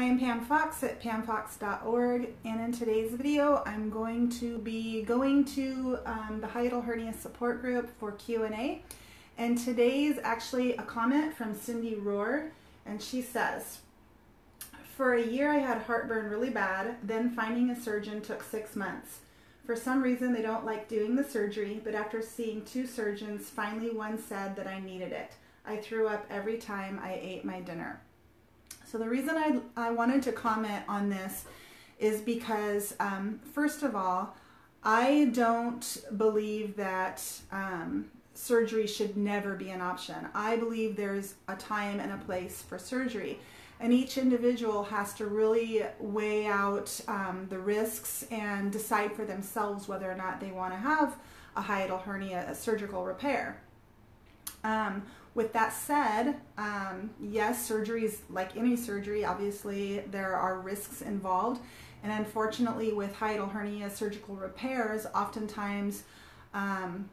I am Pam Fox at pamfox.org and in today's video I'm going to be going to um, the hiatal hernia support group for Q&A and today's actually a comment from Cindy Rohr and she says for a year I had heartburn really bad then finding a surgeon took six months. For some reason they don't like doing the surgery but after seeing two surgeons finally one said that I needed it. I threw up every time I ate my dinner. So the reason I, I wanted to comment on this is because, um, first of all, I don't believe that um, surgery should never be an option. I believe there's a time and a place for surgery. And each individual has to really weigh out um, the risks and decide for themselves whether or not they want to have a hiatal hernia a surgical repair. Um, with that said, um, yes, surgery is like any surgery. Obviously, there are risks involved. And unfortunately, with hiatal hernia surgical repairs, oftentimes um,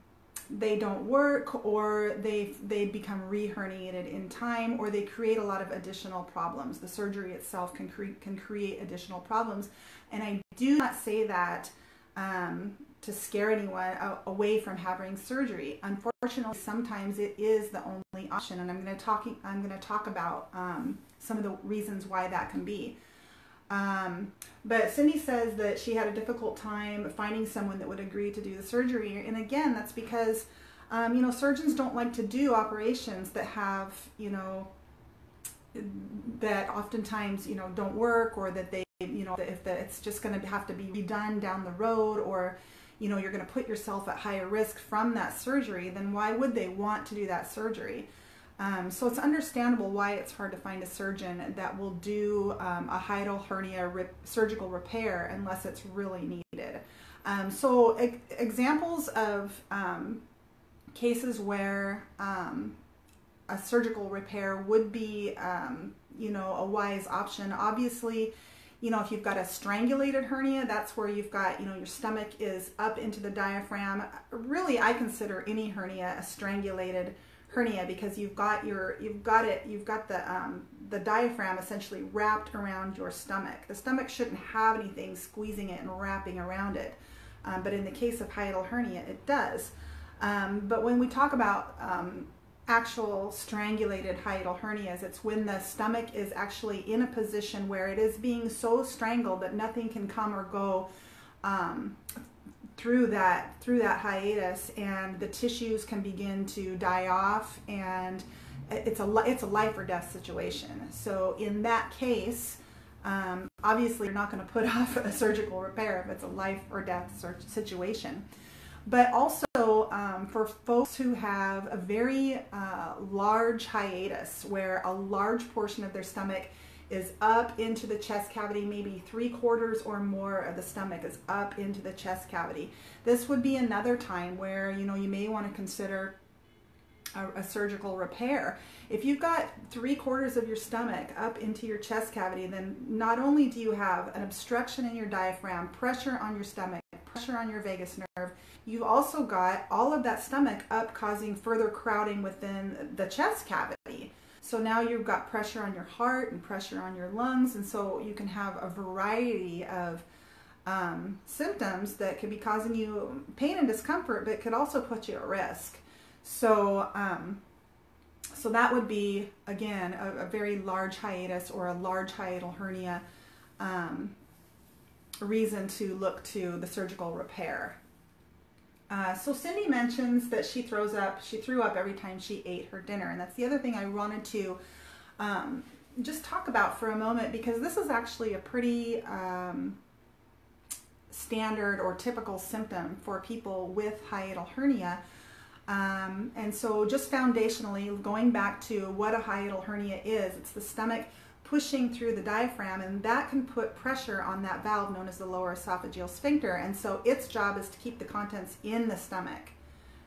they don't work or they, they become reherniated in time or they create a lot of additional problems. The surgery itself can, cre can create additional problems. And I do not say that um, to scare anyone away from having surgery. Unfortunately, sometimes it is the only option, and I'm going to talk. I'm going to talk about um, some of the reasons why that can be. Um, but Cindy says that she had a difficult time finding someone that would agree to do the surgery, and again, that's because um, you know surgeons don't like to do operations that have you know that oftentimes you know don't work or that they you know if the, it's just going to have to be redone down the road or you know you're going to put yourself at higher risk from that surgery then why would they want to do that surgery? Um, so it's understandable why it's hard to find a surgeon that will do um, a hiatal hernia rip, surgical repair unless it's really needed. Um, so e examples of um, cases where um, a surgical repair would be um, you know a wise option. Obviously you know, if you've got a strangulated hernia, that's where you've got, you know, your stomach is up into the diaphragm. Really, I consider any hernia a strangulated hernia because you've got your, you've got it, you've got the, um, the diaphragm essentially wrapped around your stomach. The stomach shouldn't have anything squeezing it and wrapping around it. Um, but in the case of hiatal hernia, it does. Um, but when we talk about um, actual strangulated hiatal hernias. It's when the stomach is actually in a position where it is being so strangled that nothing can come or go um, through that through that hiatus, and the tissues can begin to die off, and it's a it's a life or death situation. So in that case. Um, obviously, you're not going to put off a surgical repair if it's a life or death situation. But also um, for folks who have a very uh, large hiatus where a large portion of their stomach is up into the chest cavity, maybe three quarters or more of the stomach is up into the chest cavity. This would be another time where, you know, you may want to consider a, a, surgical repair. If you've got three quarters of your stomach up into your chest cavity, then not only do you have an obstruction in your diaphragm, pressure on your stomach, pressure on your vagus nerve, You've also got all of that stomach up causing further crowding within the chest cavity. So now you've got pressure on your heart and pressure on your lungs, and so you can have a variety of um, symptoms that could be causing you pain and discomfort, but could also put you at risk. So, um, so that would be again a, a, very large hiatus or a large hiatal hernia um, reason to look to the surgical repair. Uh, so Cindy mentions that she throws up, she threw up every time she ate her dinner. And that's the other thing I wanted to um, just talk about for a moment because this is actually a pretty um, standard or typical symptom for people with hiatal hernia. Um, and so just foundationally, going back to what a hiatal hernia is, it's the stomach pushing through the diaphragm and that can put pressure on that valve known as the lower esophageal sphincter and so its job is to keep the contents in the stomach.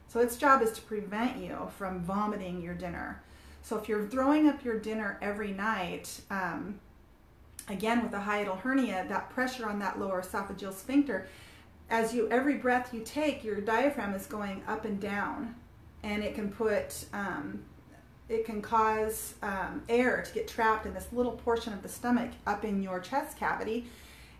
So its job is to prevent you from vomiting your dinner. So if you're throwing up your dinner every night um, again with a hiatal hernia that pressure on that lower esophageal sphincter as you every breath you take your diaphragm is going up and down and it can put um, it can cause um, air to get trapped in this little portion of the stomach up in your chest cavity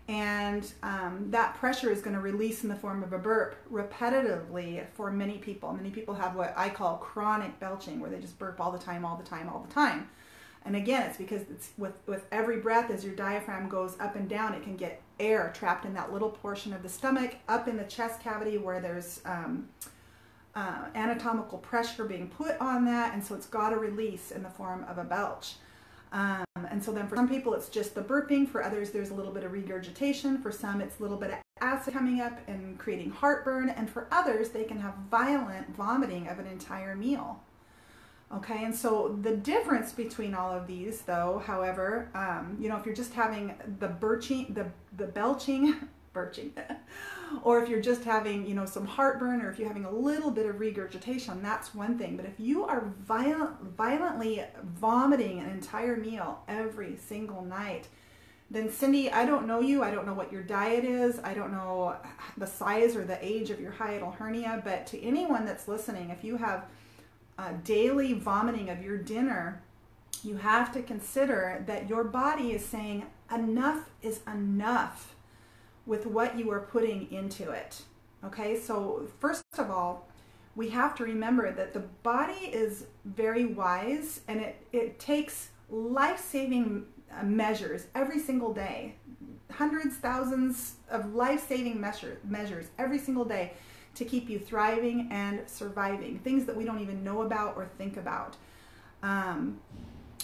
and um, that pressure is going to release in the form of a burp repetitively for many people. Many people have what I call chronic belching, where they just burp all the time, all the time, all the time. And again, it's because it's with, with every breath, as your diaphragm goes up and down, it can get air trapped in that little portion of the stomach, up in the chest cavity where there's um, uh, anatomical pressure being put on that, and so it's got to release in the form of a belch. Um, and so then for some people it's just the burping, for others there's a little bit of regurgitation, for some it's a little bit of acid coming up and creating heartburn, and for others they can have violent vomiting of an entire meal. Okay, and so the difference between all of these, though, however, um, you know, if you're just having the birching, the the belching, birching, or if you're just having, you know, some heartburn, or if you're having a little bit of regurgitation, that's one thing. But if you are violent, violently vomiting an entire meal every single night, then Cindy, I don't know you. I don't know what your diet is. I don't know the size or the age of your hiatal hernia. But to anyone that's listening, if you have daily vomiting of your dinner, you have to consider that your body is saying enough is enough with what you are putting into it. Okay, so first of all, we have to remember that the body is very wise and it, it takes life saving uh, measures every single day hundreds, thousands of life saving measure, measures every single day to keep you thriving and surviving, things that we don't even know about or think about. Um,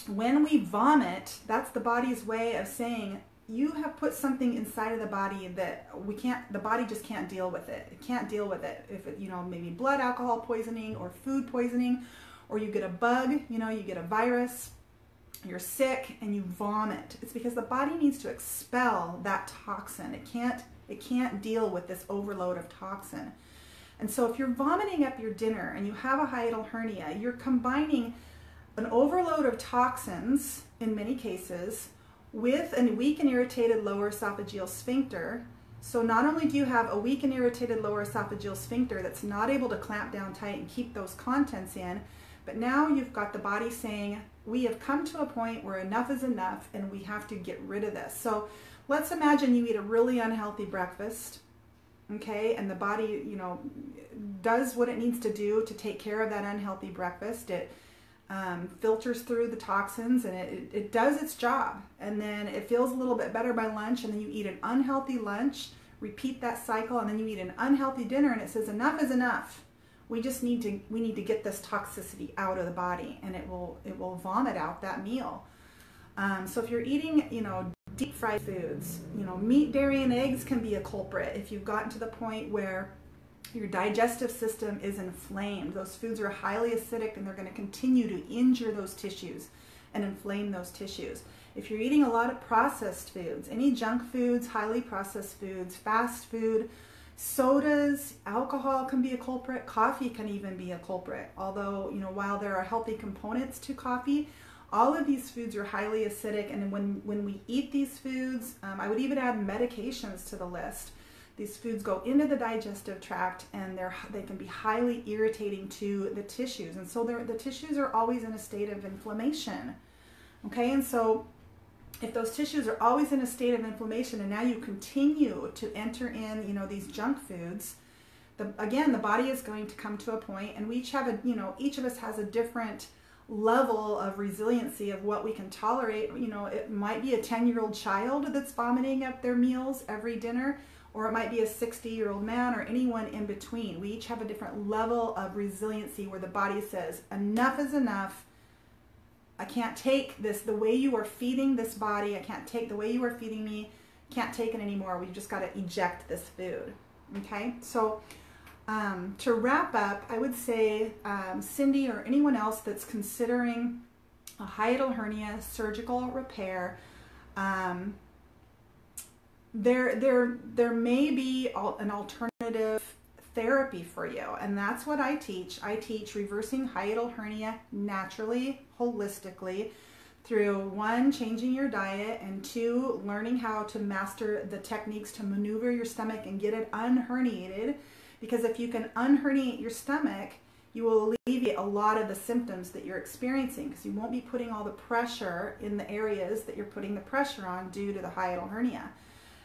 when we vomit, that's the body's way of saying, you have put something inside of the body that we can't the body just can't deal with it. It can't deal with it. If it you know maybe blood alcohol poisoning or food poisoning or you get a bug you know you get a virus you're sick and you vomit. It's because the body needs to expel that toxin. It can't it can't deal with this overload of toxin. And so if you're vomiting up your dinner and you have a hiatal hernia you're combining an overload of toxins in many cases with a weak and irritated lower esophageal sphincter. So not only do you have a weak and irritated lower esophageal sphincter that's not able to clamp down tight and keep those contents in, but now you've got the body saying, we have come to a point where enough is enough and we have to get rid of this. So let's imagine you eat a really unhealthy breakfast, okay, and the body, you know, does what it needs to do to take care of that unhealthy breakfast. It um, filters through the toxins and it, it does its job. And then it feels a little bit better by lunch, and then you eat an unhealthy lunch, repeat that cycle, and then you eat an unhealthy dinner, and it says enough is enough. We just need to we need to get this toxicity out of the body, and it will it will vomit out that meal. Um, so if you're eating, you know, deep fried foods, you know, meat, dairy, and eggs can be a culprit if you've gotten to the point where your digestive system is inflamed. Those foods are highly acidic and they're going to continue to injure those tissues and inflame those tissues. If you're eating a lot of processed foods, any junk foods, highly processed foods, fast food, sodas, alcohol can be a culprit, coffee can even be a culprit. Although, you know, while there are healthy components to coffee, all of these foods are highly acidic and when when we eat these foods, um, I would even add medications to the list these foods go into the digestive tract and they're they can be highly irritating to the tissues. And so the tissues are always in a state of inflammation. Okay, and so if those tissues are always in a state of inflammation and now you continue to enter in, you know, these junk foods, the, again, the body is going to come to a point and we each have a, you know, each of us has a different level of resiliency of what we can tolerate. You know, it might be a 10 year old child that's vomiting up their meals every dinner or it might be a 60 year old man or anyone in between. We each have a different level of resiliency where the body says, enough is enough. I can't take this, the way you are feeding this body, I can't take the way you are feeding me, can't take it anymore. We've just got to eject this food. Okay, so um, to wrap up, I would say um, Cindy or anyone else that's considering a hiatal hernia surgical repair, um, there there there may be an alternative therapy for you and that's what I teach. I teach reversing hiatal hernia naturally, holistically through one changing your diet and two learning how to master the techniques to maneuver your stomach and get it unherniated because if you can unherniate your stomach you will alleviate a lot of the symptoms that you're experiencing because you won't be putting all the pressure in the areas that you're putting the pressure on due to the hiatal hernia.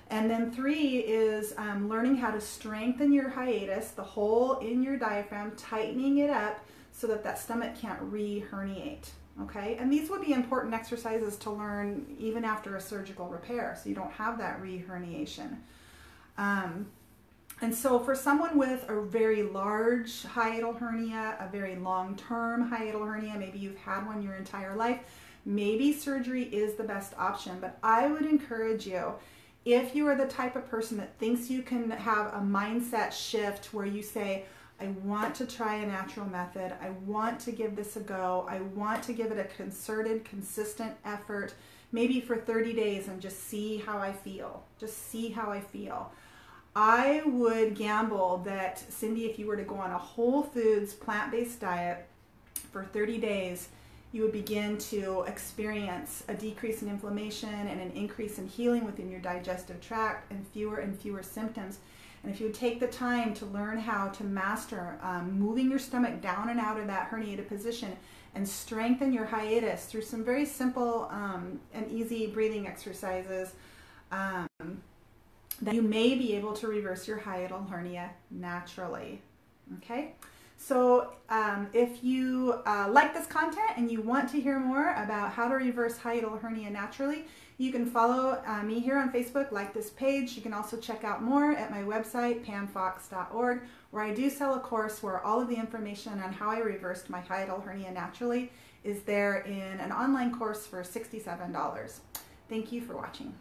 And then three is um, learning how to strengthen your hiatus, the hole in your diaphragm, tightening it up so that that stomach can't re-herniate. Okay, and these would be important exercises to learn even after a surgical repair, so you don't have that re-herniation. Um, and so for someone with a very large hiatal hernia, a very long-term hiatal hernia, maybe you've had one your entire life, maybe surgery is the best option. But I would encourage you, if you are the type of person that thinks you can have a mindset shift where you say, I want to try a natural method. I want to give this a go. I want to give it a concerted, consistent effort, maybe for 30 days and just see how I feel. Just see how I feel. I would gamble that, Cindy, if you were to go on a whole foods plant based diet for 30 days, you would begin to experience a decrease in inflammation and an increase in healing within your digestive tract and fewer and fewer symptoms. And if you would take the time to learn how to master um, moving your stomach down and out of that herniated position and strengthen your hiatus through some very simple um, and easy breathing exercises, um, then you may be able to reverse your hiatal hernia naturally. Okay? So um, if you uh, like this content and you want to hear more about how to reverse hiatal hernia naturally, you can follow uh, me here on Facebook, like this page. You can also check out more at my website, pamfox.org, where I do sell a course where all of the information on how I reversed my hiatal hernia naturally is there in an online course for $67. Thank you for watching.